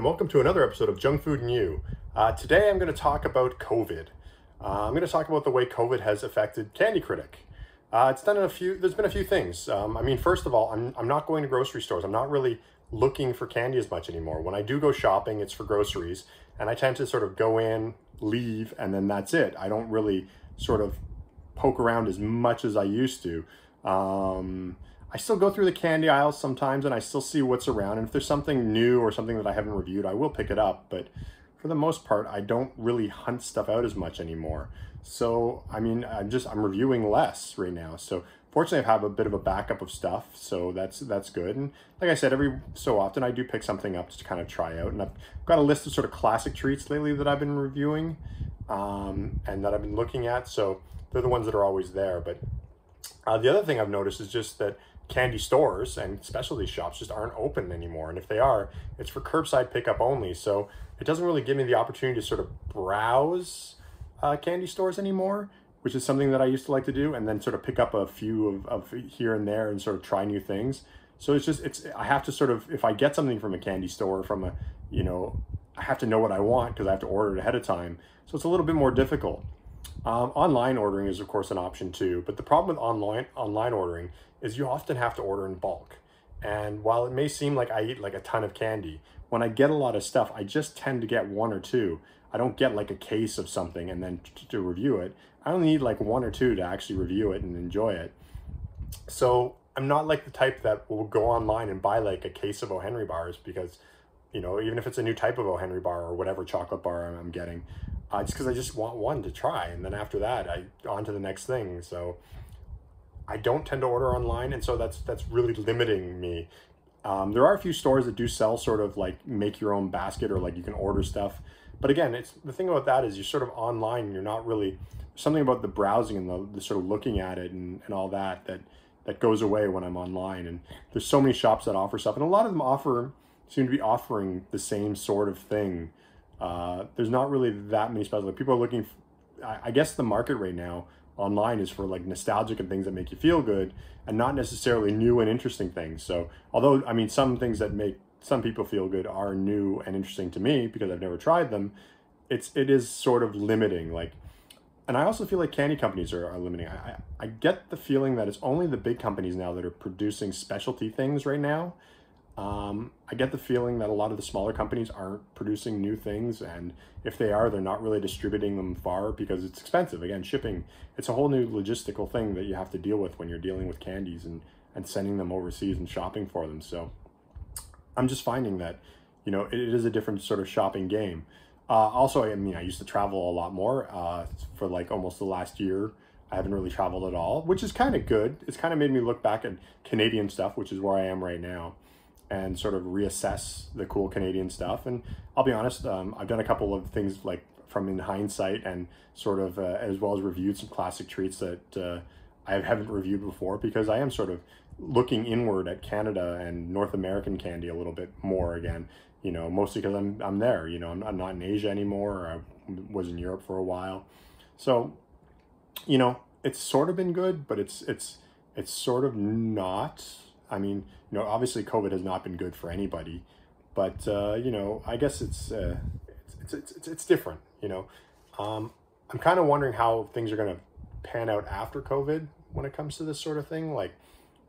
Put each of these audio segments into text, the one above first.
and welcome to another episode of Junk Fud and You. Uh, today I'm going to talk about COVID. Uh, I'm going to talk about the way COVID has affected Candy Critic. Uh, it's done a few, there's been a few things. Um, I mean, first of all, I'm, I'm not going to grocery stores. I'm not really looking for candy as much anymore. When I do go shopping, it's for groceries, and I tend to sort of go in, leave, and then that's it. I don't really sort of poke around as much as I used to. Um, I still go through the candy aisles sometimes and I still see what's around. And if there's something new or something that I haven't reviewed, I will pick it up. But for the most part, I don't really hunt stuff out as much anymore. So, I mean, I'm just, I'm reviewing less right now. So fortunately, I have a bit of a backup of stuff. So that's, that's good. And like I said, every so often I do pick something up to kind of try out. And I've got a list of sort of classic treats lately that I've been reviewing um, and that I've been looking at. So they're the ones that are always there. But uh, the other thing I've noticed is just that candy stores and specialty shops just aren't open anymore. And if they are, it's for curbside pickup only. So it doesn't really give me the opportunity to sort of browse uh, candy stores anymore, which is something that I used to like to do, and then sort of pick up a few of, of here and there and sort of try new things. So it's just, it's, I have to sort of, if I get something from a candy store, from a, you know, I have to know what I want because I have to order it ahead of time. So it's a little bit more difficult. Um, online ordering is of course an option too, but the problem with online online ordering is you often have to order in bulk. And while it may seem like I eat like a ton of candy, when I get a lot of stuff, I just tend to get one or two. I don't get like a case of something and then to review it. I only need like one or two to actually review it and enjoy it. So I'm not like the type that will go online and buy like a case of O. Henry bars because, you know, even if it's a new type of O. Henry bar or whatever chocolate bar I'm getting, uh, just because I just want one to try, and then after that, I on to the next thing. So I don't tend to order online, and so that's that's really limiting me. Um, there are a few stores that do sell sort of like make your own basket or like you can order stuff. But again, it's the thing about that is you're sort of online. You're not really something about the browsing and the, the sort of looking at it and, and all that that that goes away when I'm online. And there's so many shops that offer stuff, and a lot of them offer seem to be offering the same sort of thing uh, there's not really that many special. Like people are looking. For, I, I guess the market right now online is for like nostalgic and things that make you feel good, and not necessarily new and interesting things. So although I mean some things that make some people feel good are new and interesting to me because I've never tried them, it's it is sort of limiting. Like and I also feel like candy companies are, are limiting. I, I get the feeling that it's only the big companies now that are producing specialty things right now. Um, I get the feeling that a lot of the smaller companies aren't producing new things, and if they are, they're not really distributing them far because it's expensive. Again, shipping, it's a whole new logistical thing that you have to deal with when you're dealing with candies and, and sending them overseas and shopping for them. So I'm just finding that, you know, it, it is a different sort of shopping game. Uh, also, I mean, I used to travel a lot more uh, for like almost the last year. I haven't really traveled at all, which is kind of good. It's kind of made me look back at Canadian stuff, which is where I am right now and sort of reassess the cool Canadian stuff. And I'll be honest, um, I've done a couple of things like from in hindsight and sort of uh, as well as reviewed some classic treats that uh, I haven't reviewed before because I am sort of looking inward at Canada and North American candy a little bit more again. You know, mostly because I'm I'm there. You know, I'm, I'm not in Asia anymore. I was in Europe for a while, so you know it's sort of been good, but it's it's it's sort of not I mean, you know, obviously COVID has not been good for anybody, but uh, you know, I guess it's, uh, it's, it's, it's, it's different, you know. Um, I'm kind of wondering how things are going to pan out after COVID when it comes to this sort of thing. Like,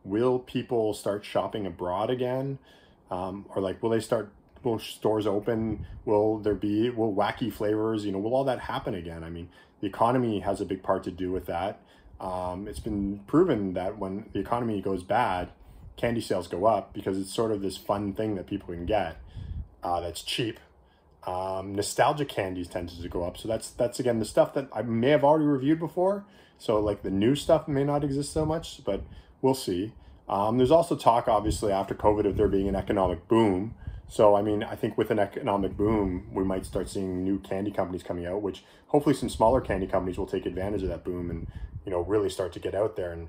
will people start shopping abroad again? Um, or like, will they start, will stores open? Will there be, will wacky flavors, you know, will all that happen again? I mean, the economy has a big part to do with that. Um, it's been proven that when the economy goes bad, candy sales go up because it's sort of this fun thing that people can get uh, that's cheap. Um, nostalgia candies tend to go up. So that's that's again the stuff that I may have already reviewed before. So like the new stuff may not exist so much, but we'll see. Um, there's also talk, obviously, after COVID of there being an economic boom. So I mean, I think with an economic boom, we might start seeing new candy companies coming out, which hopefully some smaller candy companies will take advantage of that boom and you know really start to get out there and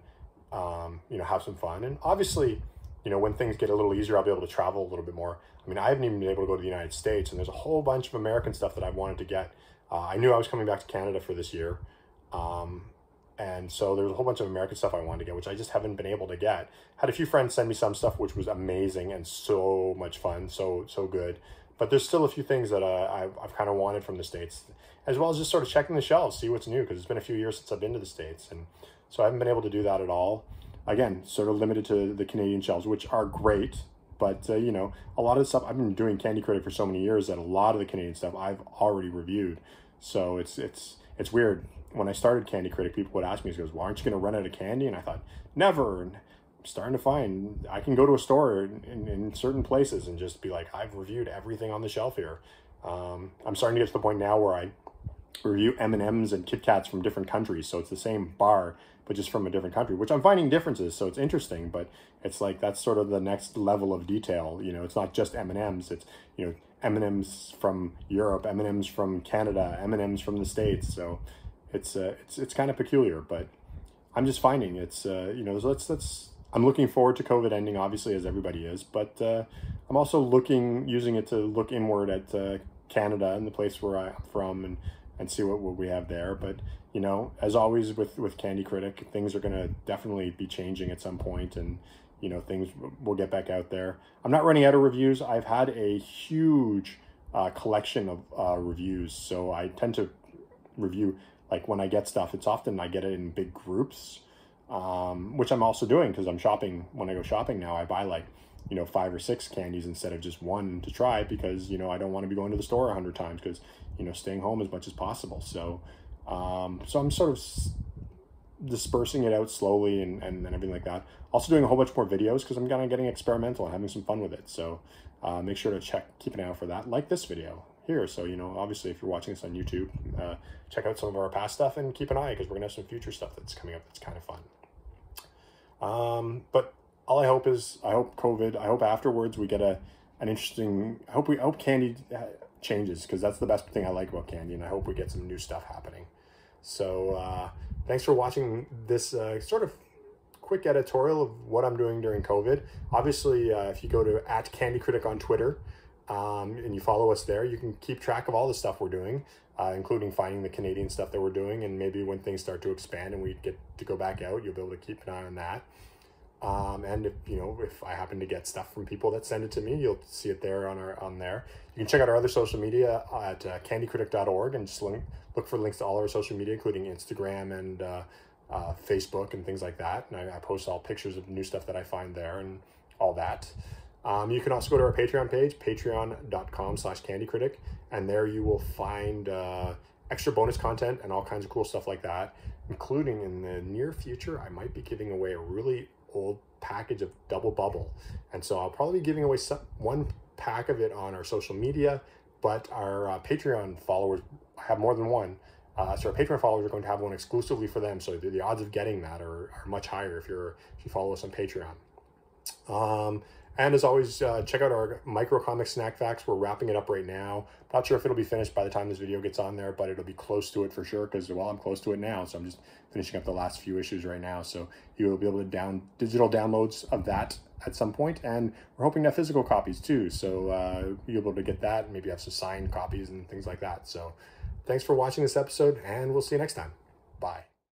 um, you know, have some fun. And obviously, you know, when things get a little easier, I'll be able to travel a little bit more. I mean, I haven't even been able to go to the United States, and there's a whole bunch of American stuff that I wanted to get. Uh, I knew I was coming back to Canada for this year. Um, and so there's a whole bunch of American stuff I wanted to get, which I just haven't been able to get. Had a few friends send me some stuff, which was amazing and so much fun, so so good. But there's still a few things that I've, I've kind of wanted from the States, as well as just sort of checking the shelves, see what's new, because it's been a few years since I've been to the States. And so I haven't been able to do that at all. Again, sort of limited to the Canadian shelves, which are great. But, uh, you know, a lot of the stuff, I've been doing Candy Critic for so many years that a lot of the Canadian stuff I've already reviewed. So it's, it's, it's weird. When I started Candy Critic, people would ask me, goes, why aren't you going to run out of candy? And I thought, never. And starting to find I can go to a store in, in, in certain places and just be like, I've reviewed everything on the shelf here. Um, I'm starting to get to the point now where I review M&Ms and Kit Kats from different countries. So it's the same bar, but just from a different country, which I'm finding differences. So it's interesting, but it's like, that's sort of the next level of detail. You know, it's not just M&Ms, it's, you know, M&Ms from Europe, M&Ms from Canada, M&Ms from the States. So it's, uh, it's, it's kind of peculiar, but I'm just finding it's, uh, you know, let's, let's, I'm looking forward to COVID ending, obviously, as everybody is, but uh, I'm also looking, using it to look inward at uh, Canada and the place where I'm from and, and see what, what we have there. But, you know, as always with, with Candy Critic, things are going to definitely be changing at some point and, you know, things will get back out there. I'm not running out of reviews. I've had a huge uh, collection of uh, reviews, so I tend to review, like when I get stuff, it's often I get it in big groups um, which I'm also doing because I'm shopping. When I go shopping now, I buy like, you know, five or six candies instead of just one to try because, you know, I don't want to be going to the store a hundred times because, you know, staying home as much as possible. So, um, so I'm sort of dispersing it out slowly and, and, and everything like that. Also doing a whole bunch more videos because I'm kind of getting experimental and having some fun with it. So uh, make sure to check, keep an eye out for that. Like this video here. So, you know, obviously if you're watching this on YouTube, uh, check out some of our past stuff and keep an eye because we're gonna have some future stuff that's coming up that's kind of fun. Um, but all I hope is, I hope COVID, I hope afterwards we get a an interesting, I hope we, I hope Candy uh, changes because that's the best thing I like about Candy and I hope we get some new stuff happening. So uh, thanks for watching this uh, sort of quick editorial of what I'm doing during COVID. Obviously, uh, if you go to at Candy Critic on Twitter um, and you follow us there, you can keep track of all the stuff we're doing, uh, including finding the Canadian stuff that we're doing. And maybe when things start to expand and we get to go back out, you'll be able to keep an eye on that. Um, and if you know if I happen to get stuff from people that send it to me, you'll see it there on our on there. You can check out our other social media at uh, candycritic.org and just link, look for links to all our social media, including Instagram and uh, uh, Facebook and things like that. And I, I, post all pictures of new stuff that I find there and all that. Um, you can also go to our Patreon page, patreon.com slash candycritic, and there you will find uh, extra bonus content and all kinds of cool stuff like that, including in the near future, I might be giving away a really old package of Dubble Bubble. And so I'll probably be giving away some, one pack of it on our social media, but our uh, Patreon followers have more than one. Uh, so our Patreon followers are going to have one exclusively for them. So the, the odds of getting that are, are much higher if you're if you follow us on Patreon. Um, and as always, uh, check out our micro comic snack facts. We're wrapping it up right now. Not sure if it'll be finished by the time this video gets on there, but it'll be close to it for sure because, well, I'm close to it now. So I'm just finishing up the last few issues right now. So you will be able to down digital downloads of that at some point, And we're hoping to have physical copies too. So uh, you'll be able to get that, and maybe have some signed copies and things like that. So thanks for watching this episode, and we'll see you next time. Bye.